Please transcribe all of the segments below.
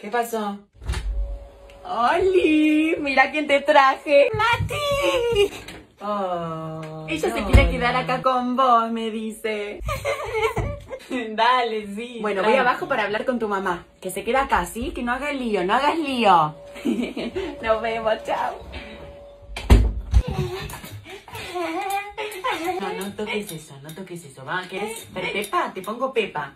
¿Qué pasó? ¡Oli! ¡Mira quién te traje! ¡Mati! Oh, Ella se quiere quedar acá con vos, me dice. Dale, sí. Bueno, voy abajo para hablar con tu mamá. Que se queda acá, ¿sí? Que no hagas lío, no hagas lío. Nos vemos, chao. No, no toques eso, no toques eso. Va, ¿quieres Pepa? Te pongo. ¡Pepa!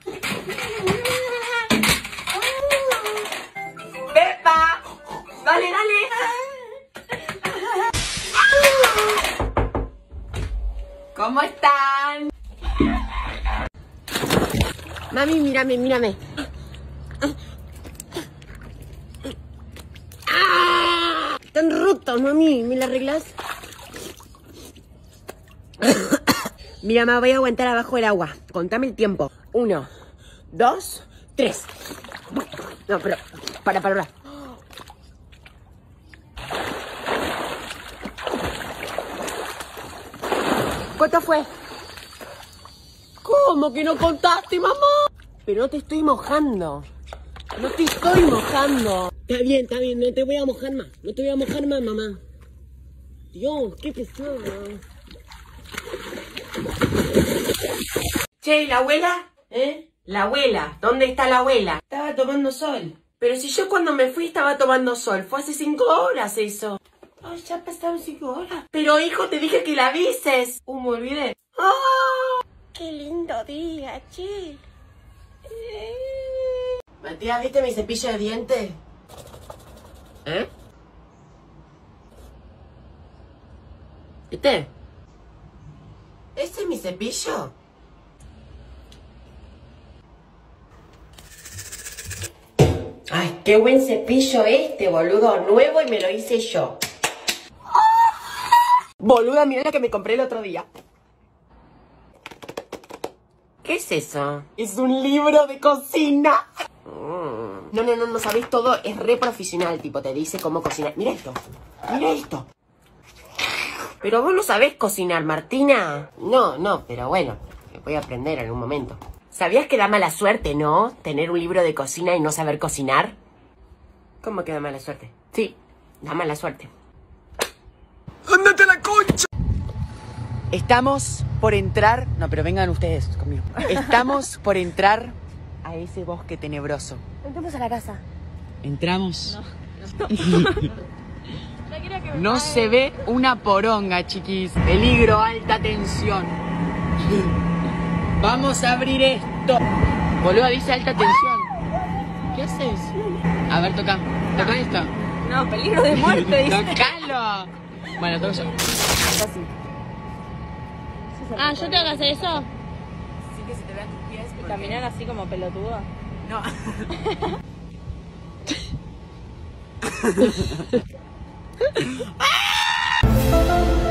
¿Cómo están? Mami, mírame, mírame. ¡Ah! Están rotos, mami. ¿Me la arreglas? Mira, me voy a aguantar abajo del agua. Contame el tiempo. Uno, dos, tres. No, pero... Para, para, para. ¿Cuánto fue? ¿Cómo que no contaste, mamá? Pero no te estoy mojando. No te estoy mojando. Está bien, está bien, no te voy a mojar más. No te voy a mojar más, mamá. Dios, qué pesado. Che, ¿y la abuela? ¿Eh? La abuela, ¿dónde está la abuela? Estaba tomando sol. Pero si yo cuando me fui estaba tomando sol, fue hace cinco horas eso. Ay, ya pasaron cinco horas. Pero hijo, te dije que la avises. Uh, me olvidé. ¡Ah! Qué lindo día, che. Matías, ¿viste mi cepillo de dientes? ¿Eh? ¿Viste? ¿Ese es mi cepillo? Ay, qué buen cepillo este, boludo. Nuevo y me lo hice yo. Boluda, mira la que me compré el otro día. ¿Qué es eso? Es un libro de cocina. No, no, no, no sabéis todo. Es re profesional, tipo, te dice cómo cocinar. Mira esto. Mira esto. Pero vos no sabés cocinar, Martina. No, no, pero bueno, voy a aprender en algún momento. ¿Sabías que da mala suerte, no? Tener un libro de cocina y no saber cocinar. ¿Cómo que da mala suerte? Sí, da mala suerte. ¡Ándate la concha! Estamos por entrar. No, pero vengan ustedes conmigo. Estamos por entrar a ese bosque tenebroso. Entramos a la casa. ¿Entramos? No se ve una poronga, chiquis. Peligro, alta tensión. Vamos a abrir esto. Boludo, dice alta tensión. ¿Qué haces? A ver, toca. Toca esto. No, peligro de muerte, dice. ¡Tocalo! Bueno, toco yo. Ah, ¿yo tengo que hacer eso? Sí que se te vean tus pies. porque- Caminar así como pelotudo. No.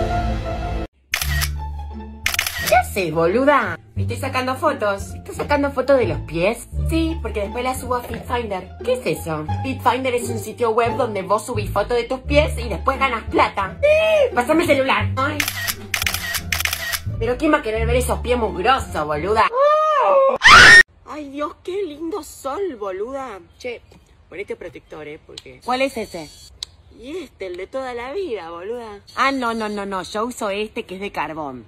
¿Qué haces, boluda? Me estoy sacando fotos. ¿Estás sacando fotos de los pies? Sí, porque después las subo a FitFinder. ¿Qué es eso? FitFinder es un sitio web donde vos subís fotos de tus pies y después ganas plata. ¡Sí! Pásame el celular. Ay. Pero ¿quién va a querer ver esos pies mugrosos, boluda? Ay, Dios, qué lindo sol, boluda. Che, ponete protector, ¿eh? Porque... ¿Cuál es ese? Y este, el de toda la vida, boluda. Ah, no, no, no, no. Yo uso este que es de carbón.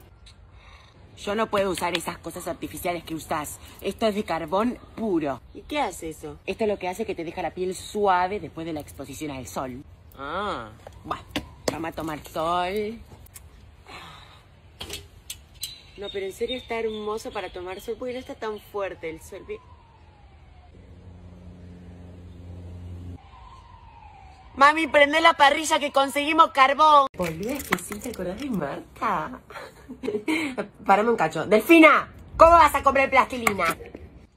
Yo no puedo usar esas cosas artificiales que usás. Esto es de carbón puro. ¿Y qué hace eso? Esto es lo que hace que te deja la piel suave después de la exposición al sol. Ah. Bueno, vamos a tomar sol. No, pero en serio está hermoso para tomar sol porque no está tan fuerte el sol. Mami, prende la parrilla que conseguimos carbón. Boluda, es que sí te acordás de Marta. Parame un cacho. Delfina, ¿cómo vas a comer plastilina?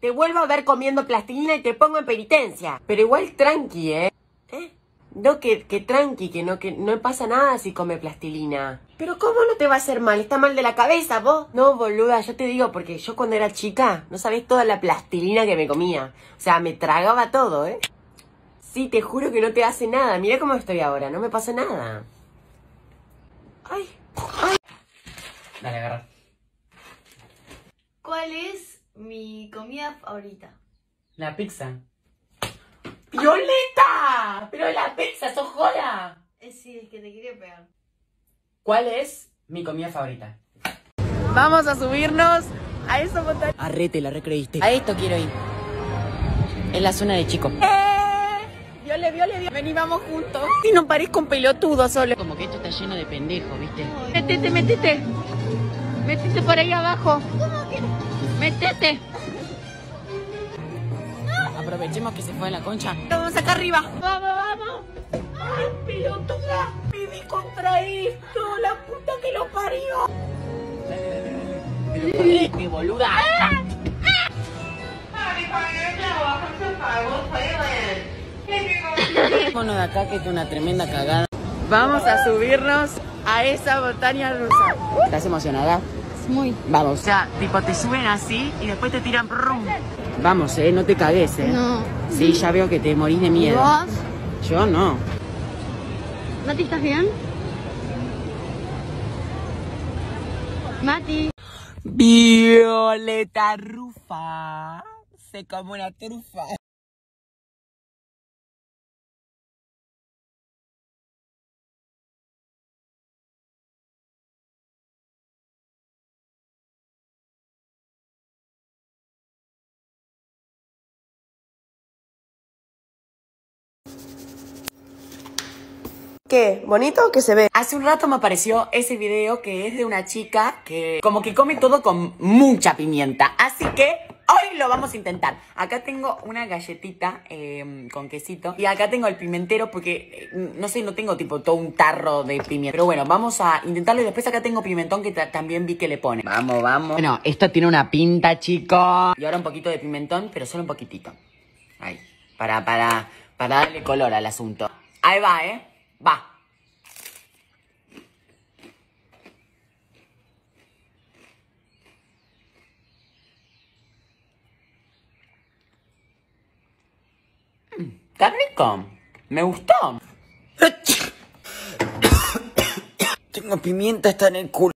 Te vuelvo a ver comiendo plastilina y te pongo en penitencia. Pero igual tranqui, ¿eh? ¿Eh? No, que, que tranqui, que no, que no pasa nada si come plastilina. Pero ¿cómo no te va a hacer mal? ¿Está mal de la cabeza vos? No, boluda, yo te digo porque yo cuando era chica, no sabés toda la plastilina que me comía. O sea, me tragaba todo, ¿eh? Sí, te juro que no te hace nada. Mira cómo estoy ahora, no me pasa nada. Ay, ay. Dale, agarra. ¿Cuál es mi comida favorita? La pizza. ¡Violeta! Pero la pizza, sos joda. Eh, sí, es que te quería pegar. ¿Cuál es mi comida favorita? Vamos a subirnos a esa montaña. Arrete, la recreíste. A esto quiero ir. Es la zona de chico. Viole, viole, viole. Vení, vamos juntos. Y no parezco un pelotudo solo. Como que esto está lleno de pendejos, ¿viste? Métete, métete. Métete por ahí abajo. Métete. Aprovechemos que se fue en la concha. Vamos acá arriba. Vamos, vamos. Ay, pelotuda. Viví contra esto. La puta que lo parió. ¡Qué boluda! Vámonos de acá que es una tremenda cagada. Vamos a subirnos a esa montaña rusa. ¿Estás emocionada? Muy. Vamos. O sea, tipo te suben así y después te tiran rum. Vamos, eh, no te cagues, eh. No. Sí, ya veo que te morís de ¿Y miedo. vos? Yo no. Mati, ¿estás bien? Mati. Violeta rufa. Se come una trufa. ¿Qué? ¿Bonito que se ve? Hace un rato me apareció ese video que es de una chica que como que come todo con mucha pimienta. Así que hoy lo vamos a intentar. Acá tengo una galletita eh, con quesito y acá tengo el pimentero porque, eh, no sé, no tengo tipo todo un tarro de pimienta. Pero bueno, vamos a intentarlo y después acá tengo pimentón que ta- también vi que le pone. Vamos, vamos. Bueno, esto tiene una pinta, chicos. Y ahora un poquito de pimentón, pero solo un poquitito. Ahí, para, para, para darle color al asunto. Ahí va, ¿eh? Va. Está rico. Me gustó. Tengo pimienta hasta en el culo.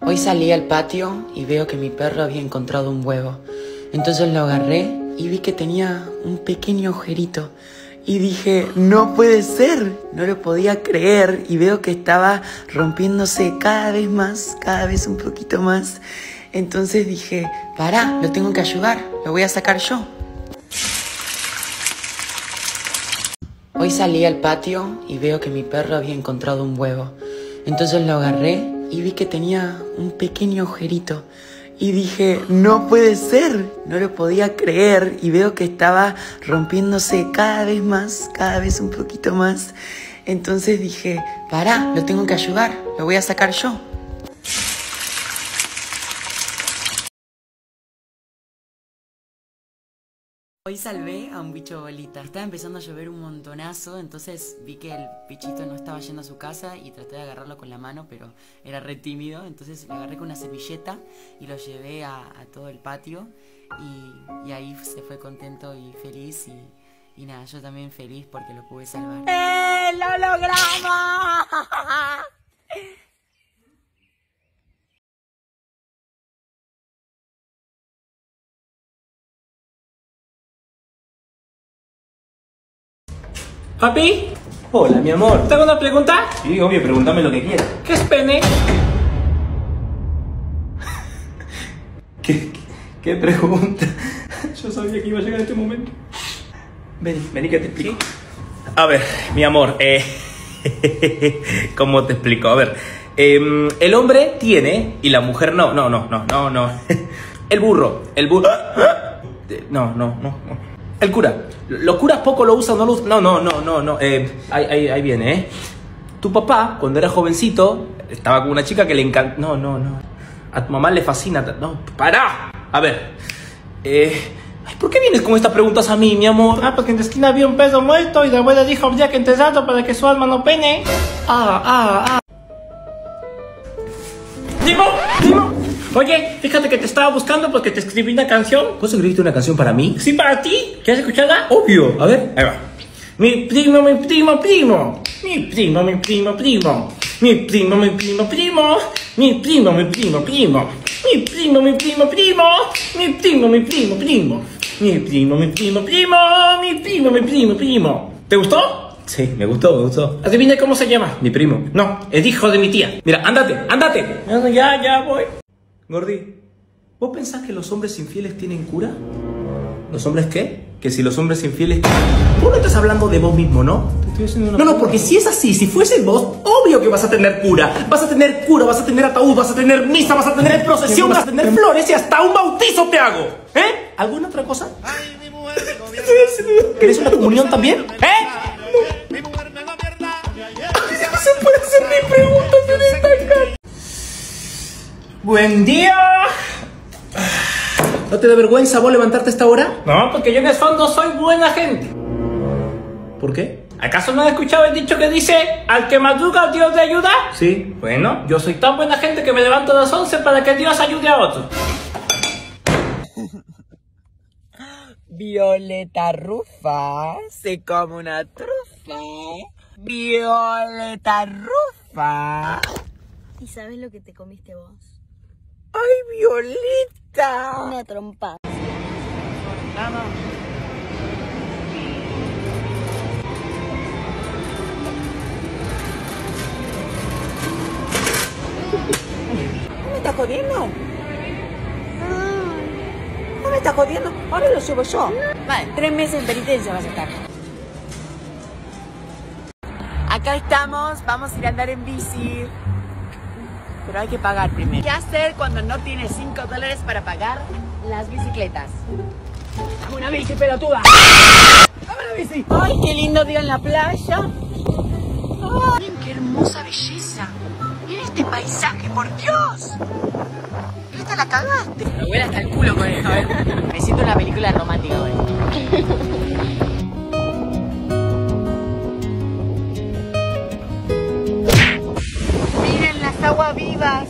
Hoy salí al patio y veo que mi perro había encontrado un huevo. Entonces lo agarré y vi que tenía un pequeño agujerito. Y dije, no puede ser, no lo podía creer. Y veo que estaba rompiéndose cada vez más, cada vez un poquito más. Entonces dije, pará, lo tengo que ayudar, lo voy a sacar yo. Hoy salí al patio y veo que mi perro había encontrado un huevo. Entonces lo agarré y vi que tenía un pequeño agujerito. Y dije, no puede ser, no lo podía creer. Y veo que estaba rompiéndose cada vez más, cada vez un poquito más. Entonces dije, pará, lo tengo que ayudar, lo voy a sacar yo. Hoy salvé a un bicho bolita. Estaba empezando a llover un montonazo, entonces vi que el bichito no estaba yendo a su casa y traté de agarrarlo con la mano, pero era re tímido. Entonces lo agarré con una servilleta y lo llevé a, a todo el patio. Y, ahí se fue contento y feliz. Y, y nada, yo también feliz porque lo pude salvar. ¡Eh, lo logramos! ¿Papi? Hola, mi amor. ¿Te hago una pregunta? Sí, obvio, pregúntame lo que quieras. ¿Qué es pene? ¿Qué, qué pregunta? Yo sabía que iba a llegar este momento. Vení, vení que te explico. A ver, mi amor, eh, ¿cómo te explico? A ver, em, el hombre tiene y la mujer no. No, no, no, no, no. El burro, el burro. No, no, no, no. El cura. Los curas poco lo usan, no lo usan. No, no, no, no, no. Eh, ahí, ahí, ahí viene, ¿eh? Tu papá, cuando era jovencito, estaba con una chica que le encanta. No, no, no. A tu mamá le fascina. No, pará. A ver. Eh. Ay, ¿Por qué vienes con estas preguntas a mí, mi amor? Ah, porque en la esquina había un peso muerto y la abuela dijo habría que enterrarlo para que su alma no pene. Ah, ah, ah. Oye, fíjate que te estaba buscando porque te escribí una canción. ¿Vos escribiste una canción para mí? Sí, para ti. ¿Quieres escucharla? Obvio. A ver. Ahí va. Mi primo, mi primo, primo. Mi primo, mi primo, primo. Mi primo, mi primo, primo. Mi primo, mi primo, primo. Mi primo, mi primo, primo. Mi primo, mi primo, primo. Mi primo, mi primo, primo. Mi primo, mi primo, primo. ¿Te gustó? Sí, me gustó, me gustó. Adivina cómo se llama. Mi primo. No, es hijo de mi tía. Mira, ándate, ándate. Ya, ya voy. Gordi, ¿vos pensás que los hombres infieles tienen cura? ¿Los hombres qué? Que si los hombres infieles... Vos no estás hablando de vos mismo, ¿no? No, no, porque si es así, si fuese vos, obvio que vas a tener cura. Vas a tener cura, vas a tener ataúd, vas a tener misa, vas a tener procesión, vas a tener flores y hasta un bautizo te hago. ¿Eh? ¿Alguna otra cosa? ¿Querés una comunión también? ¿Eh? se puede hacer en esta cara. Buen día. ¿No te da vergüenza vos levantarte a esta hora? No, porque yo en el fondo soy buena gente. ¿Por qué? ¿Acaso no has escuchado el dicho que dice, al que madruga Dios te ayuda? Sí. Bueno, yo soy tan buena gente que me levanto a las 11 para que Dios ayude a otros. Violeta rufa se come una trufa. Violeta rufa. ¿Y sabes lo que te comiste vos? ¡Ay, Violeta! Una trompa. ¿No me estás jodiendo? ¿No me estás jodiendo? Ahora lo llevo yo. Vale, tres meses en penitencia vas a estar. Acá estamos, vamos a ir a andar en bici. Pero hay que pagar primero. ¿Qué hacer cuando no tienes 5 dólares para pagar las bicicletas? Dame una bici, pelotuda. ¡Dame la bici! ¡Ay, qué lindo día en la playa! ¡Miren qué hermosa belleza! ¡Miren este paisaje, por Dios! Esta la cagaste. Me huele hasta el culo con esto, ¿eh? Me siento una película romántica hoy. Aguas vivas.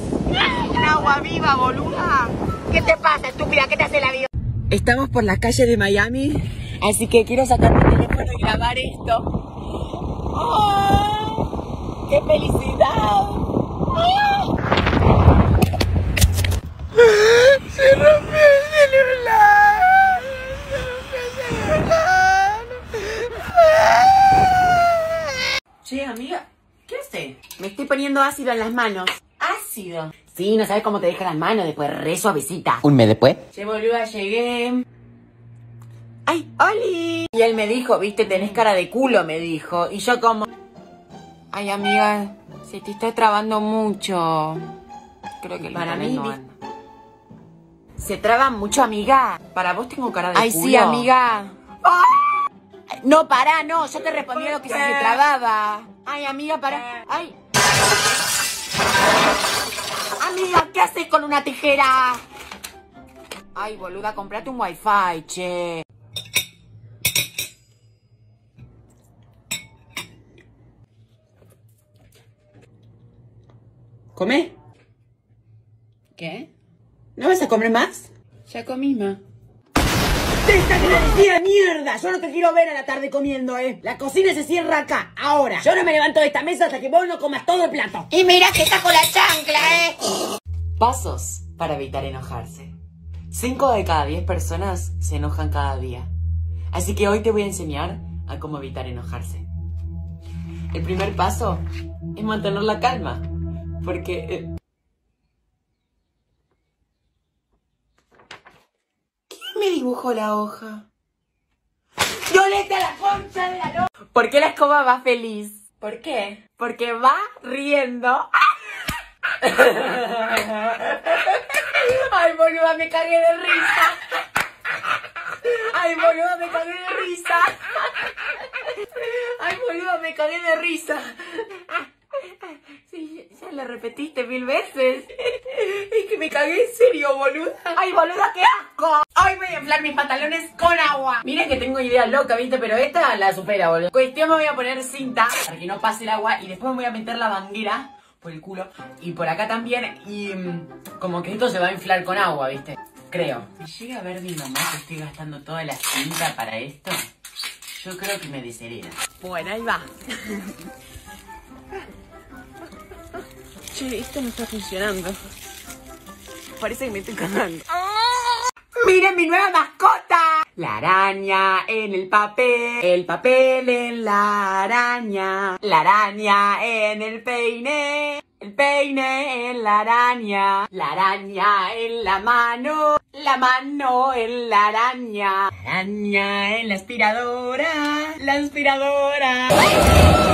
Una agua viva, boluda. ¿Qué te pasa, estúpida? ¿Qué te hace la vida? Estamos por la calle de Miami, así que quiero sacar mi teléfono y grabar esto. ¡Ay! ¡Qué felicidad! ¡Ay! Se rompió el celular. Se rompió el celular. Che, amiga. Me estoy poniendo ácido en las manos. ¿Ácido? Sí, no sabes cómo te deja las manos después, re suavecita. ¿Un mes después? Che, boluda, llegué. ¡Ay, Oli! Y él me dijo, viste, tenés cara de culo, me dijo. Y yo como... Ay, amiga, se te está trabando mucho. Creo que el Para mí, no anda. Se traba mucho, amiga. Para vos tengo cara de Ay, culo. sí, amiga. No, pará, no. Yo te respondí a lo que se te trababa. Ay, amiga, pará. Ay. Amiga, ¿qué haces con una tijera? Ay, boluda, comprate un wifi, che. ¿Come? ¿Qué? ¿No vas a comer más? Ya comí, ma. ¡Deja que decía mierda! Yo no te quiero ver a la tarde comiendo, ¿eh? La cocina se cierra acá, ahora. Yo no me levanto de esta mesa hasta que vos no comas todo el plato. Y mira que está con la chancla, ¿eh? Pasos para evitar enojarse. 5 de cada 10 personas se enojan cada día. Así que hoy te voy a enseñar a cómo evitar enojarse. El primer paso es mantener la calma. Porque... eh, ¿Quién me dibujó la hoja? ¡Violeta, la concha de la no! ¿Por qué la escoba va feliz? ¿Por qué? Porque va riendo. Ay, boluda, me cagué de risa. Ay, boluda, me cagué de risa. Ay, boluda, me cagué de risa. Sí, ya la repetiste mil veces. Es que me cagué en serio, boluda. Ay, boluda, qué asco. A inflar mis pantalones con agua. Miren que tengo idea loca, ¿viste? Pero esta la supera, boludo. Cuestión, me voy a poner cinta para que no pase el agua y después me voy a meter la manguera por el culo y por acá también y mm, como que esto se va a inflar con agua, ¿viste? Creo. Si llega a ver mi mamá que estoy gastando toda la cinta para esto, yo creo que me deshereda. Bueno, ahí va. Che, esto no está funcionando. Parece que me estoy cagando. ¡Miren mi nueva mascota! La araña en el papel, el papel en la araña, la araña en el peine, el peine en la araña, la araña en la mano, la mano en la araña, la araña en la aspiradora, la aspiradora.